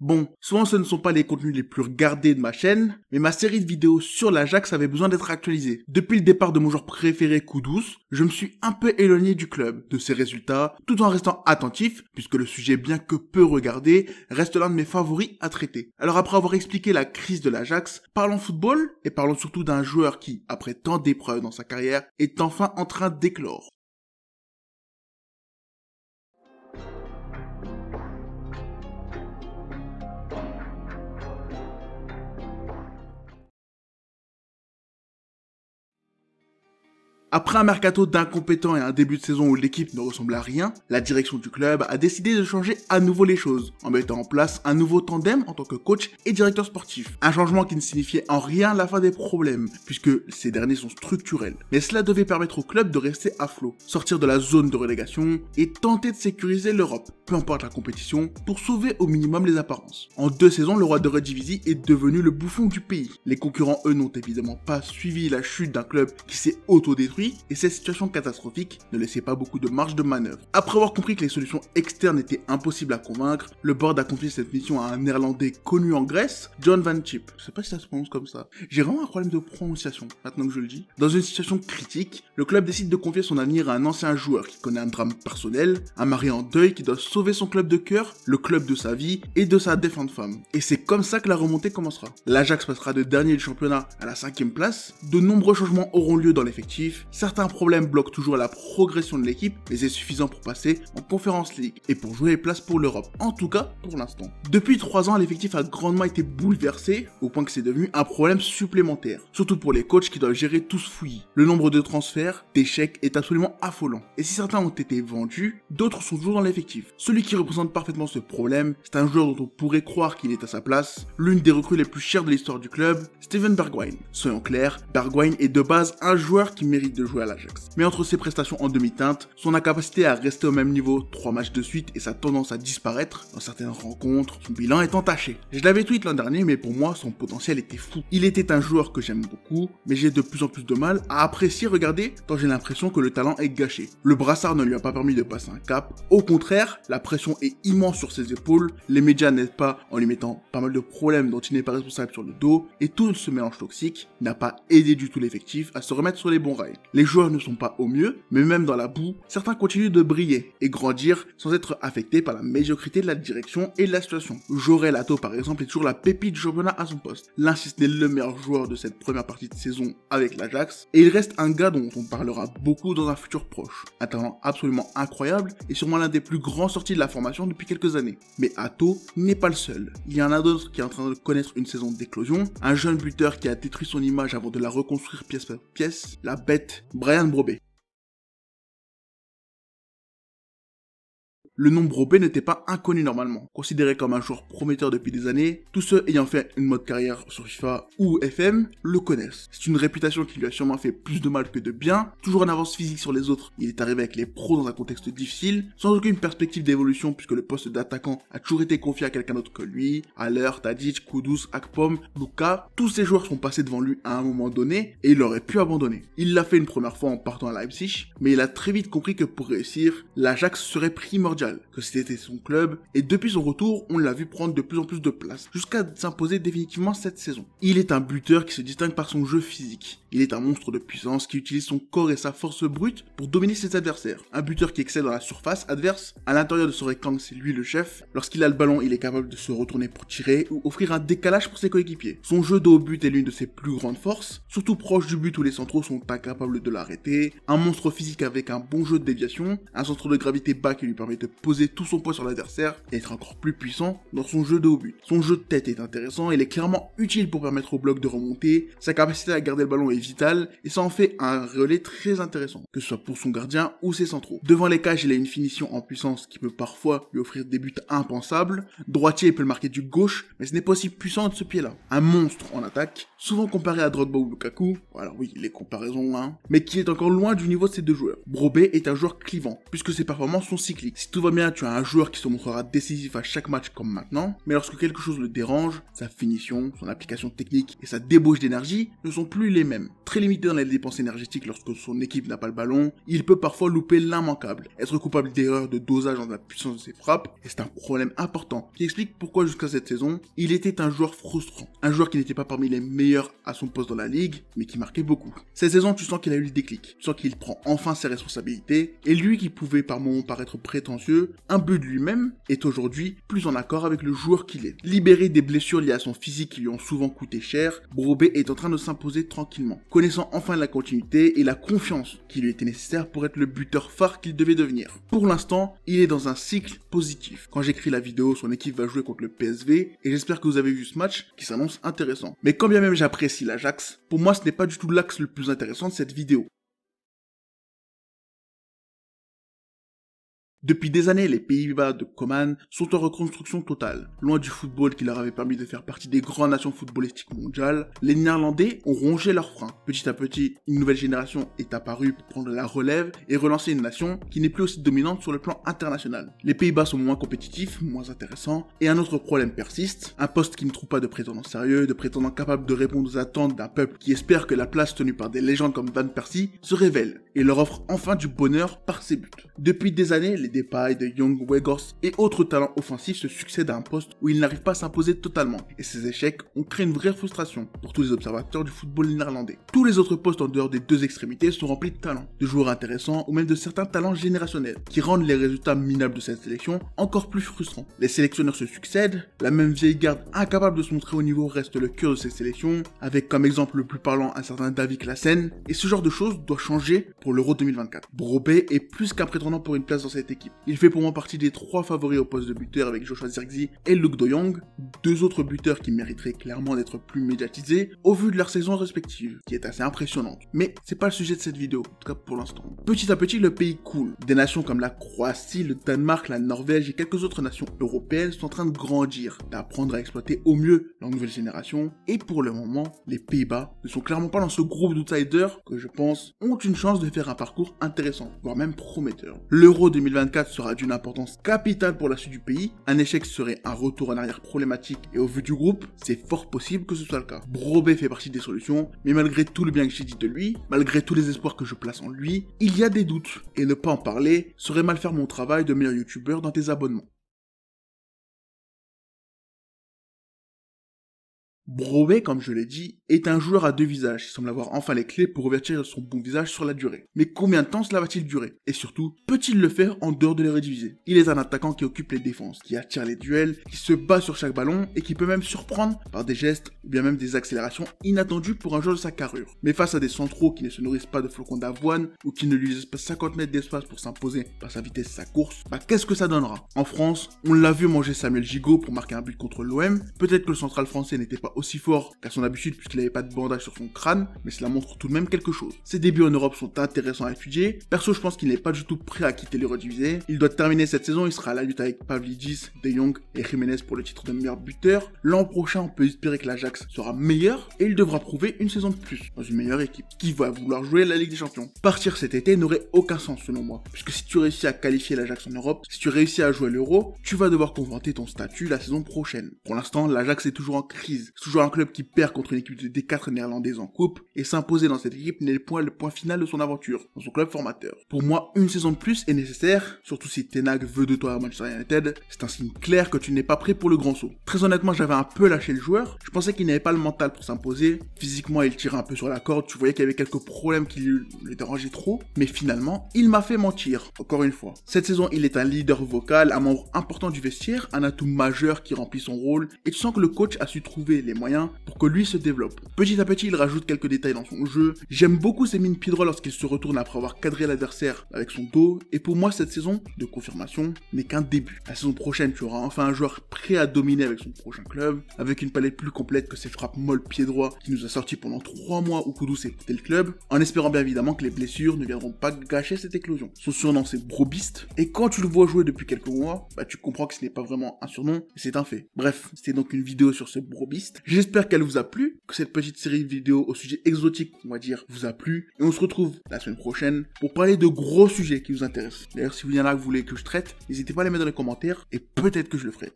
Bon, souvent ce ne sont pas les contenus les plus regardés de ma chaîne, mais ma série de vidéos sur l'Ajax avait besoin d'être actualisée. Depuis le départ de mon joueur préféré Koudous, je me suis un peu éloigné du club, de ses résultats, tout en restant attentif, puisque le sujet bien que peu regardé, reste l'un de mes favoris à traiter. Alors après avoir expliqué la crise de l'Ajax, parlons football, et parlons surtout d'un joueur qui, après tant d'épreuves dans sa carrière, est enfin en train d'éclore. Après un mercato d'incompétents et un début de saison où l'équipe ne ressemble à rien, la direction du club a décidé de changer à nouveau les choses, en mettant en place un nouveau tandem en tant que coach et directeur sportif. Un changement qui ne signifiait en rien la fin des problèmes, puisque ces derniers sont structurels. Mais cela devait permettre au club de rester à flot, sortir de la zone de relégation et tenter de sécuriser l'Europe, peu importe la compétition, pour sauver au minimum les apparences. En deux saisons, le roi de Redivisie est devenu le bouffon du pays. Les concurrents, eux, n'ont évidemment pas suivi la chute d'un club qui s'est autodétruit et cette situation catastrophique ne laissait pas beaucoup de marge de manœuvre. Après avoir compris que les solutions externes étaient impossibles à convaincre, le board a confié cette mission à un néerlandais connu en Grèce, John Van Chip. Je sais pas si ça se prononce comme ça. J'ai vraiment un problème de prononciation, maintenant que je le dis. Dans une situation critique, le club décide de confier son avenir à un ancien joueur qui connaît un drame personnel, un mari en deuil qui doit sauver son club de cœur, le club de sa vie et de sa défunte femme. Et c'est comme ça que la remontée commencera. L'Ajax passera de dernier du championnat à la cinquième place, de nombreux changements auront lieu dans l'effectif, Certains problèmes bloquent toujours la progression de l'équipe, mais c'est suffisant pour passer en Conference League et pour jouer les places pour l'Europe. En tout cas, pour l'instant. Depuis 3 ans, l'effectif a grandement été bouleversé, au point que c'est devenu un problème supplémentaire. Surtout pour les coachs qui doivent gérer tout ce fouillis. Le nombre de transferts, d'échecs est absolument affolant. Et si certains ont été vendus, d'autres sont toujours dans l'effectif. Celui qui représente parfaitement ce problème, c'est un joueur dont on pourrait croire qu'il est à sa place, l'une des recrues les plus chères de l'histoire du club, Steven Bergwijn. Soyons clairs, Bergwijn est de base un joueur qui mérite de jouer à l'Ajax. Mais entre ses prestations en demi-teinte, son incapacité à rester au même niveau 3 matchs de suite et sa tendance à disparaître dans certaines rencontres, son bilan est entaché. Je l'avais tweet l'an dernier, mais pour moi, son potentiel était fou. Il était un joueur que j'aime beaucoup, mais j'ai de plus en plus de mal à apprécier regarder tant j'ai l'impression que le talent est gâché. Le brassard ne lui a pas permis de passer un cap. Au contraire, la pression est immense sur ses épaules, les médias n'aident pas en lui mettant pas mal de problèmes dont il n'est pas responsable sur le dos, et tout ce mélange toxique n'a pas aidé du tout l'effectif à se remettre sur les bons rails. Les joueurs ne sont pas au mieux, mais même dans la boue, certains continuent de briller et grandir sans être affectés par la médiocrité de la direction et de la situation. Jorel Lato par exemple est toujours la pépite du championnat à son poste. L'un le meilleur joueur de cette première partie de saison avec l'Ajax, et il reste un gars dont on parlera beaucoup dans un futur proche. Un talent absolument incroyable et sûrement l'un des plus grands sortis de la formation depuis quelques années. Mais Ato n'est pas le seul. Il y en a d'autres qui est en train de connaître une saison d'éclosion, un jeune buteur qui a détruit son image avant de la reconstruire pièce par pièce, la bête Brian Brobé. Le nom Brobé n'était pas inconnu normalement. Considéré comme un joueur prometteur depuis des années, tous ceux ayant fait une mode carrière sur FIFA ou FM le connaissent. C'est une réputation qui lui a sûrement fait plus de mal que de bien, toujours en avance physique sur les autres. Il est arrivé avec les pros dans un contexte difficile, sans aucune perspective d'évolution puisque le poste d'attaquant a toujours été confié à quelqu'un d'autre que lui. Aller, Tadic, Kudus, Akpom, Luka, tous ces joueurs sont passés devant lui à un moment donné et il aurait pu abandonner. Il l'a fait une première fois en partant à Leipzig, mais il a très vite compris que pour réussir, l'Ajax serait primordial que c'était son club, et depuis son retour, on l'a vu prendre de plus en plus de place, jusqu'à s'imposer définitivement cette saison. Il est un buteur qui se distingue par son jeu physique. Il est un monstre de puissance qui utilise son corps et sa force brute pour dominer ses adversaires. Un buteur qui excelle dans la surface adverse, à l'intérieur de son rectangle, c'est lui le chef. Lorsqu'il a le ballon, il est capable de se retourner pour tirer ou offrir un décalage pour ses coéquipiers. Son jeu de haut but est l'une de ses plus grandes forces, surtout proche du but où les centraux sont incapables de l'arrêter. Un monstre physique avec un bon jeu de déviation, un centre de gravité bas qui lui permet de poser tout son poids sur l'adversaire et être encore plus puissant dans son jeu de haut but. Son jeu de tête est intéressant, il est clairement utile pour permettre au bloc de remonter, sa capacité à garder le ballon est vitale et ça en fait un relais très intéressant, que ce soit pour son gardien ou ses centraux. Devant les cages, il a une finition en puissance qui peut parfois lui offrir des buts impensables. Droitier peut le marquer du gauche, mais ce n'est pas aussi puissant de ce pied-là. Un monstre en attaque, souvent comparé à Drogba ou Lukaku, alors oui, les comparaisons, hein, mais qui est encore loin du niveau de ces deux joueurs. Brobé est un joueur clivant, puisque ses performances sont cycliques. Tout va bien, tu as un joueur qui se montrera décisif à chaque match comme maintenant, mais lorsque quelque chose le dérange, sa finition, son application technique et sa débauche d'énergie ne sont plus les mêmes. Très limité dans les dépenses énergétiques lorsque son équipe n'a pas le ballon, il peut parfois louper l'immanquable, être coupable d'erreurs de dosage dans la puissance de ses frappes, et c'est un problème important qui explique pourquoi jusqu'à cette saison, il était un joueur frustrant. Un joueur qui n'était pas parmi les meilleurs à son poste dans la ligue, mais qui marquait beaucoup. Cette saison, tu sens qu'il a eu le déclic, tu sens qu'il prend enfin ses responsabilités, et lui qui pouvait par moments paraître prétentieux, un but de lui-même, est aujourd'hui plus en accord avec le joueur qu'il est. Libéré des blessures liées à son physique qui lui ont souvent coûté cher, Brobé est en train de s'imposer tranquillement, connaissant enfin la continuité et la confiance qui lui était nécessaire pour être le buteur phare qu'il devait devenir. Pour l'instant, il est dans un cycle positif. Quand j'écris la vidéo, son équipe va jouer contre le PSV et j'espère que vous avez vu ce match qui s'annonce intéressant. Mais quand bien même j'apprécie l'Ajax, pour moi ce n'est pas du tout l'axe le plus intéressant de cette vidéo. Depuis des années, les Pays-Bas de Coman sont en reconstruction totale. Loin du football qui leur avait permis de faire partie des grandes nations footballistiques mondiales, les Néerlandais ont rongé leurs freins. Petit à petit, une nouvelle génération est apparue pour prendre la relève et relancer une nation qui n'est plus aussi dominante sur le plan international. Les Pays-Bas sont moins compétitifs, moins intéressants, et un autre problème persiste, un poste qui ne trouve pas de prétendant sérieux, de prétendant capable de répondre aux attentes d'un peuple qui espère que la place tenue par des légendes comme Van Persie se révèle et leur offre enfin du bonheur par ses buts. Depuis des années, les Depay, de Young, Weghorst et autres talents offensifs se succèdent à un poste où ils n'arrivent pas à s'imposer totalement, et ces échecs ont créé une vraie frustration pour tous les observateurs du football néerlandais. Tous les autres postes en dehors des deux extrémités sont remplis de talents, de joueurs intéressants ou même de certains talents générationnels, qui rendent les résultats minables de cette sélection encore plus frustrants. Les sélectionneurs se succèdent, la même vieille garde incapable de se montrer au niveau reste le cœur de ces sélections, avec comme exemple le plus parlant un certain David Klassen, et ce genre de choses doit changer pour l'Euro 2024. Brobé est plus qu'un prétendant pour une place dans cette équipe. Il fait pour moi partie des trois favoris au poste de buteur avec Joshua Zirkzee et Luke De Jong, deux autres buteurs qui mériteraient clairement d'être plus médiatisés au vu de leur saison respective, qui est assez impressionnante. Mais c'est pas le sujet de cette vidéo, en tout cas pour l'instant. Petit à petit, le pays coule. Des nations comme la Croatie, le Danemark, la Norvège et quelques autres nations européennes sont en train de grandir, d'apprendre à exploiter au mieux leur nouvelle génération. Et pour le moment, les Pays-Bas ne sont clairement pas dans ce groupe d'outsiders que je pense ont une chance de faire un parcours intéressant, voire même prometteur. L'Euro 2024 sera d'une importance capitale pour la suite du pays. Un échec serait un retour en arrière problématique et au vu du groupe, c'est fort possible que ce soit le cas. Brobé fait partie des solutions, mais malgré tout le bien que j'ai dit de lui, malgré tous les espoirs que je place en lui, il y a des doutes. Et ne pas en parler serait mal faire mon travail de meilleur youtubeur dans tes abonnements. Brobé, comme je l'ai dit, est un joueur à deux visages. Il semble avoir enfin les clés pour revêtir son bon visage sur la durée. Mais combien de temps cela va-t-il durer? Et surtout, peut-il le faire en dehors de les rédiviser? Il est un attaquant qui occupe les défenses, qui attire les duels, qui se bat sur chaque ballon et qui peut même surprendre par des gestes ou bien même des accélérations inattendues pour un joueur de sa carrure. Mais face à des centraux qui ne se nourrissent pas de flocons d'avoine ou qui ne lui laissent pas 50 mètres d'espace pour s'imposer par sa vitesse et sa course, bah qu'est-ce que ça donnera? En France, on l'a vu manger Samuel Gigot pour marquer un but contre l'OM. Peut-être que le central français n'était pas aussi fort qu'à son habitude puisqu'il n'avait pas de bandage sur son crâne, mais cela montre tout de même quelque chose. Ses débuts en Europe sont intéressants à étudier. Perso, je pense qu'il n'est pas du tout prêt à quitter l'Eurodivisé. Il doit terminer cette saison, il sera à la lutte avec Pavlidis, De Jong et Jiménez pour le titre de meilleur buteur. L'an prochain, on peut espérer que l'Ajax sera meilleur et il devra prouver une saison de plus dans une meilleure équipe qui va vouloir jouer la Ligue des Champions. Partir cet été n'aurait aucun sens selon moi, puisque si tu réussis à qualifier l'Ajax en Europe, si tu réussis à jouer l'Euro, tu vas devoir conventer ton statut la saison prochaine. Pour l'instant, l'Ajax est toujours en crise. Un club qui perd contre une équipe de D4 néerlandaise en coupe, et s'imposer dans cette équipe n'est le point, le point final de son aventure, dans son club formateur. Pour moi, une saison de plus est nécessaire, surtout si Tenag veut de toi à Manchester United, c'est un signe clair que tu n'es pas prêt pour le grand saut. Très honnêtement, j'avais un peu lâché le joueur, je pensais qu'il n'avait pas le mental pour s'imposer, physiquement il tirait un peu sur la corde, tu voyais qu'il y avait quelques problèmes qui lui dérangeaient trop, mais finalement, il m'a fait mentir, encore une fois. Cette saison, il est un leader vocal, un membre important du vestiaire, un atout majeur qui remplit son rôle, et tu sens que le coach a su trouver les moyens pour que lui se développe. Petit à petit, il rajoute quelques détails dans son jeu. J'aime beaucoup ses mines droits lorsqu'il se retourne après avoir cadré l'adversaire avec son dos. Et pour moi, cette saison de confirmation n'est qu'un début. La saison prochaine, tu auras enfin un joueur prêt à dominer avec son prochain club, avec une palette plus complète que ses frappes molles pieds droits qui nous a sorti pendant 3 mois où Koudou s'est le club, en espérant bien évidemment que les blessures ne viendront pas gâcher cette éclosion. Son surnom c'est Brobiste, et quand tu le vois jouer depuis quelques mois, bah tu comprends que ce n'est pas vraiment un surnom, c'est un fait. Bref, c'était donc une vidéo sur ce Brobiste. J'espère qu'elle vous a plu, que cette petite série de vidéos au sujet exotique, on va dire, vous a plu. Et on se retrouve la semaine prochaine pour parler de gros sujets qui vous intéressent. D'ailleurs, si vous y en a que vous voulez que je traite, n'hésitez pas à les mettre dans les commentaires et peut-être que je le ferai.